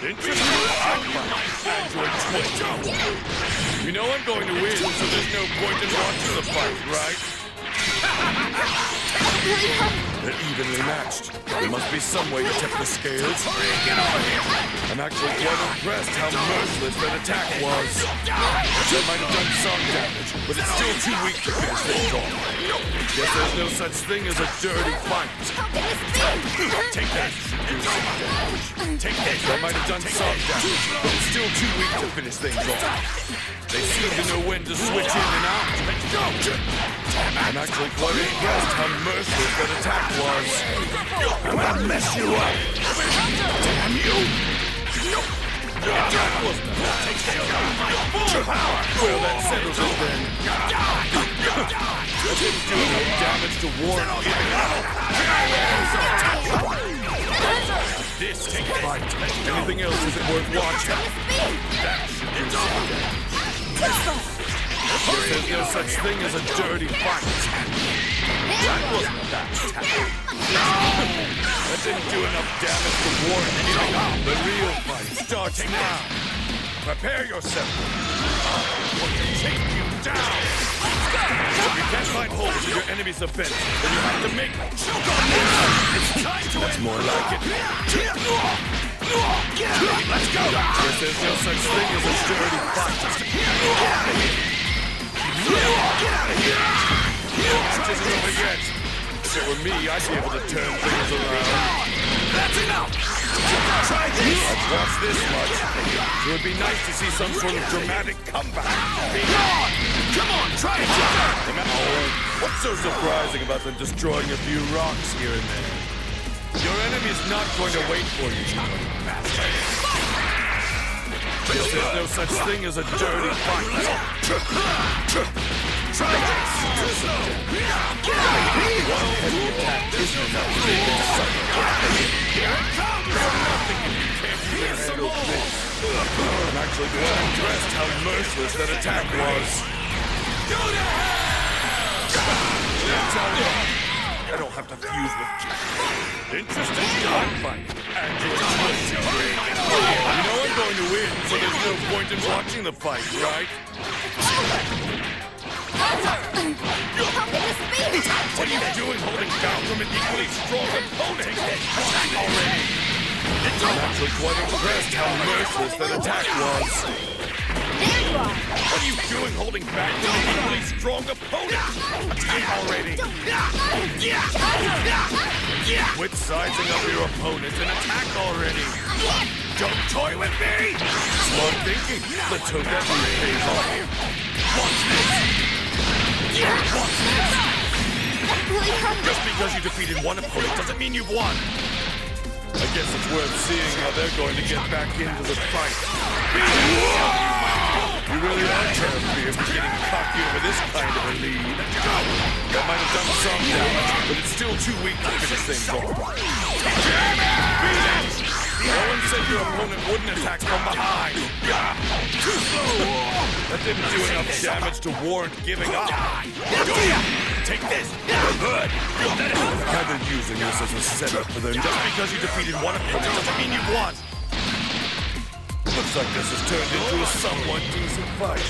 Interesting. I'm Android 20. You know I'm going to win, so there's no point in watching the fight, right? They're evenly matched. There must be some way to tip the scales. I'm actually quite impressed how merciless that attack was. That might have done some damage, but it's still too weak to finish things off. Guess there's no such thing as a dirty fight. Take this! That might have done some damage, but it's still too weak to finish things off. They seem to know when to switch in and out. I'm actually quite impressed how merciless that attack was. I'm gonna mess you up. Damn you! Well, that settles it then. That didn't do enough damage to warrant giving. Fight. Anything else isn't worth watching. That should. There's no such thing as a dirty fight. That wasn't bad attack. That didn't do enough damage to warrant giving up. The real fight starts now. Prepare yourself. I'll take you down. If you can't find holes in your enemy's defense, then you have to make them. That's more like it. Let's go! Guess there's no such thing as a dirty fight. Get out of here! Match isn't over yet. If it were me, I'd be able to turn things around. That's enough! Try this! I've watched this much. It would be nice to see some sort of dramatic comeback. Come on, try it! Oh, what's so surprising about them destroying a few rocks here and there? Your enemy's not going to wait for you, you. Guess there's no such thing as a dirty fight. Try this! One heavy attack isn't enough to make it suffer. Here it comes! Nothing you can't even handle this. I'm actually quite impressed how merciless that attack was. Go to hell! I fuse with Interesting gunfight. And you're You know I'm going to win, so there's no point in watching the fight, right? What are you doing holding down from an equally strong opponent? Already! I'm actually quite impressed how merciless that attack was. What are you doing holding back from an equally strong opponent? Already! Quit sizing up your opponent and attack already! Don't toy with me! Smart thinking! That move pays off. Watch this! Watch this! Just because you defeated one opponent doesn't mean you've won! I guess it's worth seeing how they're going to get back into the fight. You really are fear for getting cocky over this kind of a lead. That might have done some damage, but it's still too weak to finish things off. No one said your opponent wouldn't attack from behind. That didn't do enough damage to warrant giving up. Take this. Good. Now they're using this as a setup for them. Just because you defeated one opponent doesn't mean you've won. Looks like this has turned into a somewhat decent fight.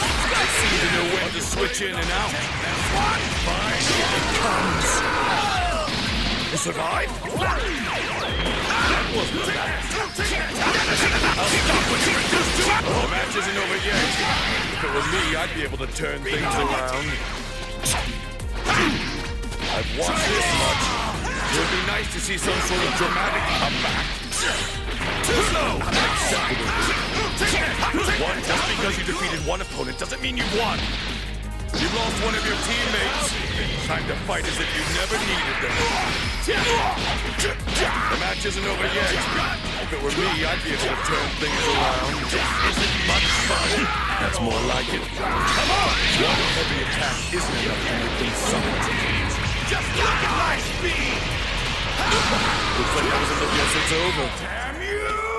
They seem to know when to switch in and out. Here it comes. You survived? That wasn't bad. I'll stop when you're it. The match isn't over yet. If it were me, I'd be able to turn things around. I've watched this much. It would be nice to see some sort of dramatic comeback. Too slow! Unacceptable. One, just because you defeated one opponent doesn't mean you've won. You lost one of your teammates. Time to fight as if you never needed them. The match isn't over yet. If it were me, I'd be able to turn things around. This isn't much fun. That's more like it. Come on! One heavy attack isn't enough to make them suffer. Just look at my speed! Looks like that was a look. Yes, it's over. Damn you!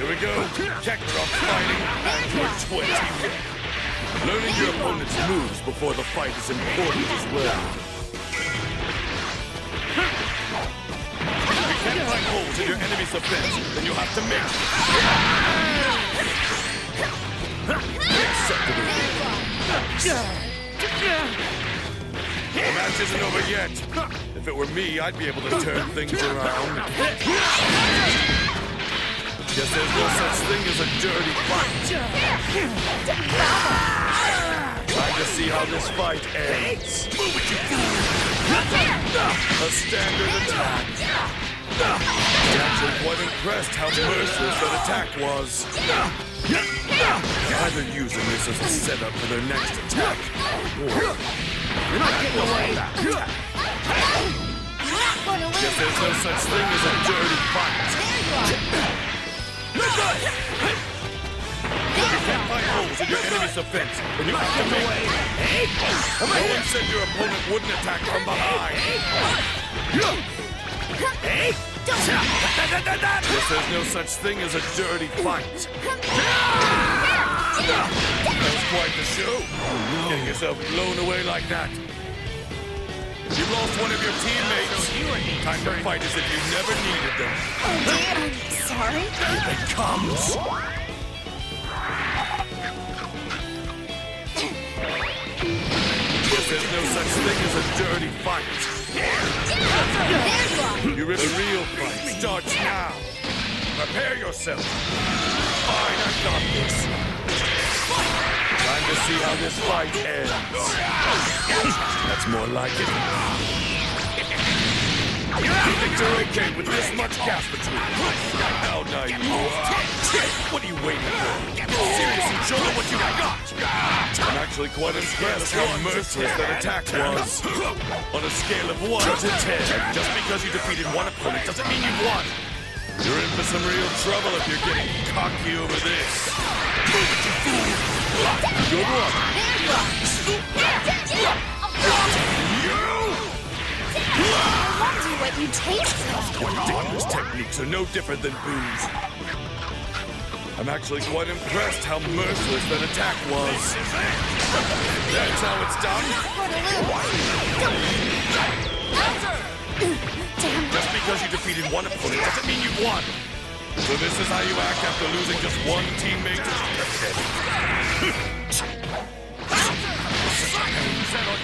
Here we go. Kakarot fighting Android 20. Learning your opponent's moves before the fight is important as well. If you can't find holes in your enemy's offense, then you'll have to make The match isn't over yet. If it were me, I'd be able to turn things around. Guess there's no such thing as a dirty fight. Time to see how this fight ends. A standard attack. Actually quite impressed how merciless that attack was. Either using this as a setup for their next attack, or You're not getting away. guess there's no such thing as a dirty fight. Holes in your enemy's defense, and you make No one said your opponent wouldn't attack from behind. Guess there's no such thing as a dirty fight. Quite the show. Getting yourself blown away like that. You lost one of your teammates. Time to fight as if you never needed them. Oh, Dad, I'm sorry. Here it comes. There's no such thing as a dirty fight. You really the real fight starts now. Prepare yourself. Fine, I got this. Time to see how this fight ends. That's more like it. You you're okay with this much gas between us? How naive you are. What are you waiting for? Get serious and show them what you got. I'm actually quite impressed how merciless that attack was. On a scale of 1 to 10, just because you defeated one opponent doesn't mean you've won. You're in for some real trouble if you're getting cocky over this. I wonder what you taste like. Ridiculous techniques are no different than booze. I'm actually quite impressed how merciless that attack was. That's how it's done. Just because you defeated one opponent doesn't mean you've won. So this is how you act after losing just one teammate?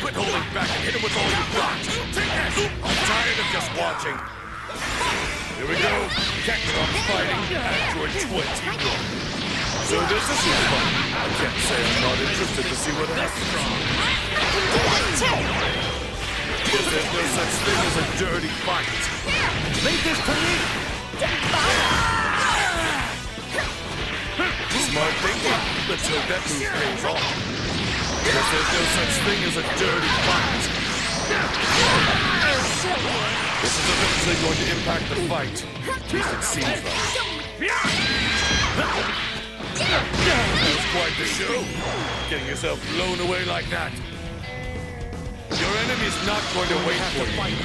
Quit holding back and hit him with all you got. I'm tired of just watching. Here we go. Capcom fighting Android 21. So this is fun. I can't say I'm not interested to see what happens. Because there's no such thing as a dirty fight. Leave this to me. Smart thinking. Let's hope that move pays off. Because there's no such thing as a dirty fight. This is eventually going to impact the fight. At least it seems like. That was quite the show. Getting yourself blown away like that. Your enemy's not going to wait for you.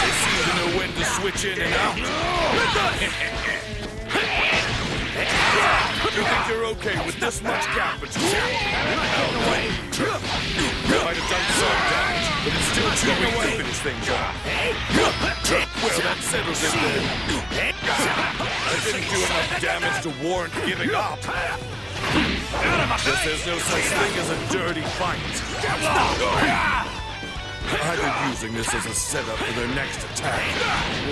They seem to know when to switch in and out. You think you're okay with this much gap between you? You might have done some damage, but it's still too weak to finish things off. Well, that settles it then. I didn't do enough damage to warrant giving up. Guess there's no such thing as a dirty fight. Either using this as a setup for their next attack,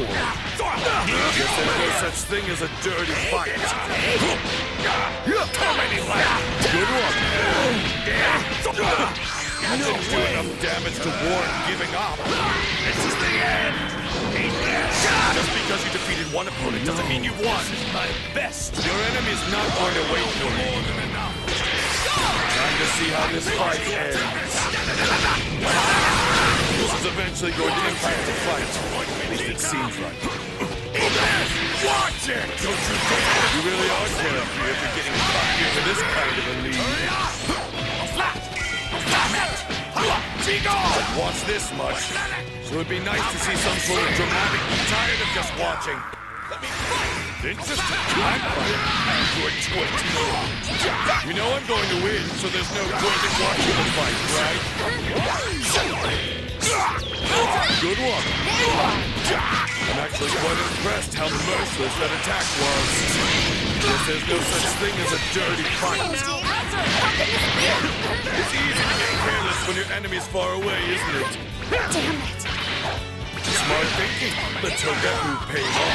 or guess there's no such thing as a dirty fight. Good one. I didn't do enough damage to warrant giving up. This is the end. Just because you defeated one opponent doesn't mean you won. This is my best. Your enemy's not going to wait for more than enough. Time to see how this fight ends. This is eventually going to impact the fight. At least it seems like. Watch it! Don't you dare! You really are carefree if you're getting caught here for this kind of a lead. I've watched this much, so it'd be nice to see some sort of dramatic. I'm tired of just watching. Let me fight! Interesting. I'm fighting Android 20. You know I'm going to win, so there's no point in watching the fight, right? Good one. I'm actually quite impressed how merciless that attack was. Guess there's no such thing as a dirty fight. How can this be? It's easy to get careless when your enemy's far away, isn't it? Damn it. Smart thinking. The Togepu pays off.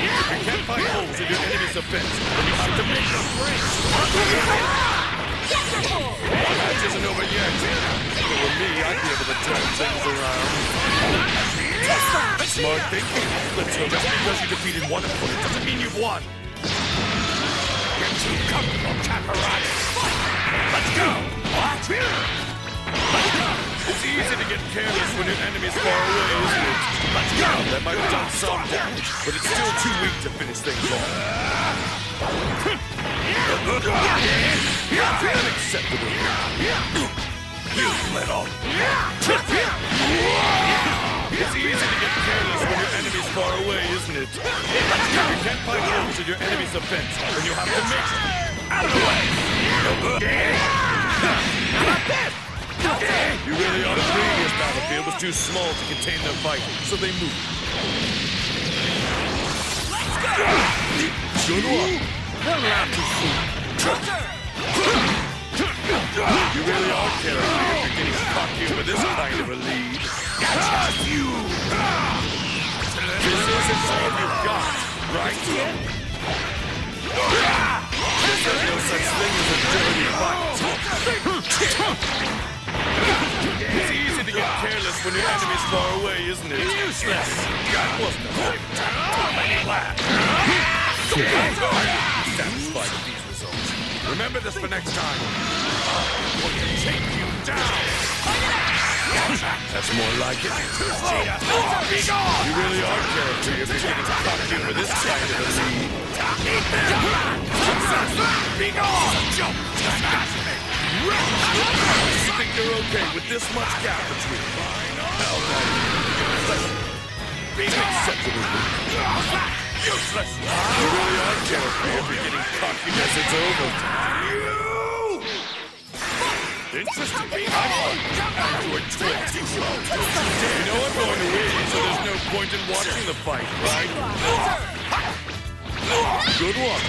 If you can't find holes in your enemy's defense, then you have to make them break. Match isn't over yet. If it were me, I'd be able to turn things around. Smart thinking. The Togepu, just because you defeated one opponent doesn't mean you've won. You're too comfortable, Kakarot. Let's go. It's easy to get careless when your enemy's far away, isn't it? Let's go! That might have done some damage, but it's still too weak to finish things off. Unacceptable. You little. It's easy to get careless when your enemy's far away, isn't it? Let's go! You can't find holes in your enemy's defense, then you have to. Out of the way! You really battlefield was too small to contain fight, so they moved. Good one. You really are killing if you're getting cocky over this kind of a lead. you! This isn't all you've got, right? There's no such thing as a dirty fight. It's easy to get careless when your enemy's far away, isn't it? Useless! That wasn't a fight. Satisfied with these results. Remember this for next time. I'm going to take you down! That's more like it. You really are character if you're getting cocky over this kind of a lead. Be gone! Jump! You think you're okay with this much gap between Hell no. Being acceptable. Useless. You really are character if you're getting cocky it's over. Interesting. I'm doing twins. You know I'm going to win, so there's no point in watching the fight, right? Good one.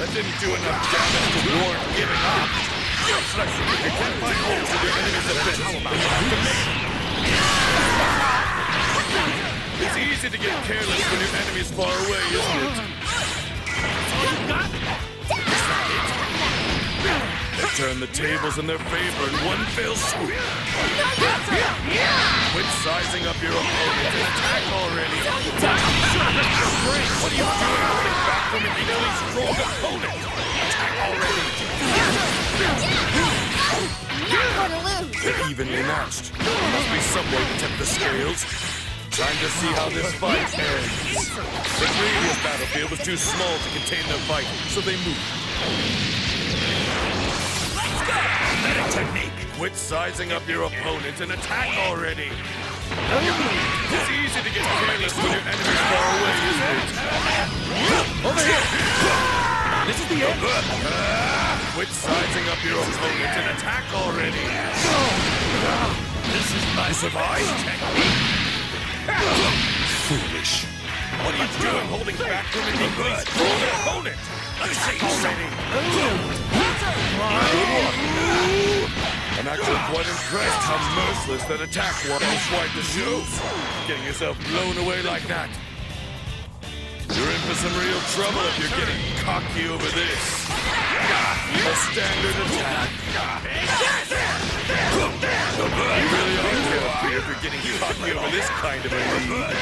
That didn't do enough damage to warrant giving up. Useless. You can't find holes in your enemy's defense. It's easy to get careless when your enemy's far away, isn't it? They turn the tables in their favor in one fell swoop. Quit sizing up your opponent and attack already. What are you doing back from an equally strong opponent? Attack already. Not gonna lose. They're evenly matched. There must be some way to tip the scales. Time to see how this fight ends. The previous battlefield was too small to contain their fight, so they moved. Let's go! Better technique. Quit sizing up your opponent and attack already. Oh. It's easy to get careless when your enemy's far away, isn't it? Over here! This is the end! Uh. Quit sizing up your opponent and attack already. Oh, this is my survive technique. Foolish. What are you doing holding back from an strong opponent? Attack already. I'm actually quite impressed how merciless that attack was. Quite the show. Getting yourself blown away like that. You're in for some real trouble if you're getting cocky over this. A standard attack. You really are carefree if you're getting cocky over this kind of a lead.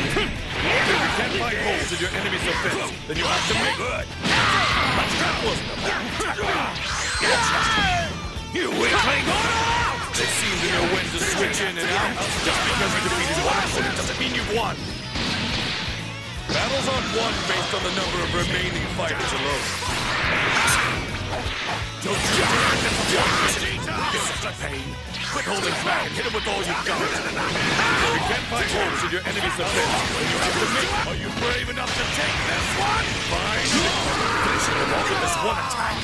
If you can't find holes in your enemy's defense, then you have to make good. That wasn't a You! They seem to know when to switch in and out. Just because you defeated one opponent doesn't mean you've won. Battles aren't won based on the number of remaining fighters alone. Don't you dare get the You're such a pain. Quit holding back hit him with all you've got. You can't find holes in your enemy's defense, you have to make Are you brave enough to take this one? Fine. Finish him off with this one attack.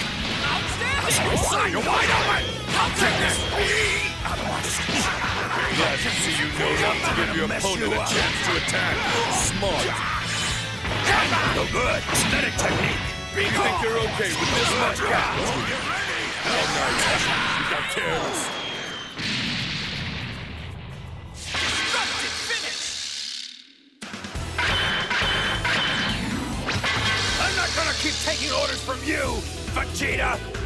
Sign. You're wide open. I'll take this. Glad to see you know not to give your opponent a chance to attack. Smart. Good. Aesthetic technique. You think you're okay with this much? How nice. You got careless. Destructive finish. I'm not gonna keep taking orders from you, Vegeta!